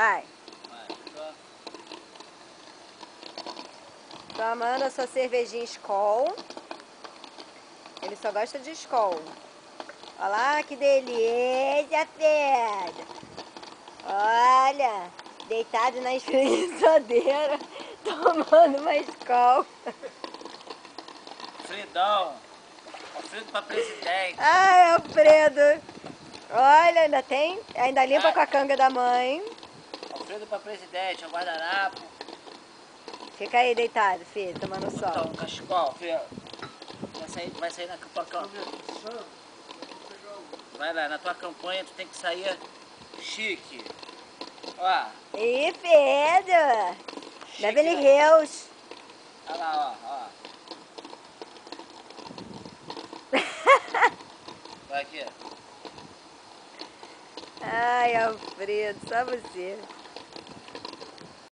Vai. Vai, só. Tomando a sua cervejinha Skol. Ele só gosta de Skol. Olha lá que delícia, Pedro. Olha, deitado na espreguiçadeira, tomando uma Skol. Fridão. Alfredo pra presidente. Ai, Alfredo. Olha, ainda tem. Ainda limpa com a canga da mãe. Alfredo pra presidente, um guardanapo. Fica aí deitado, filho, tomando Então, sol. um cachecol, filho. Vai sair, vai sair na campanha. Vai lá, na tua campanha tu tem que sair chique. Ó, Ih, Pedro. chique. Beverly Hills. Olha lá, ó, ó. Vai aqui. Ai, Alfredo, só você.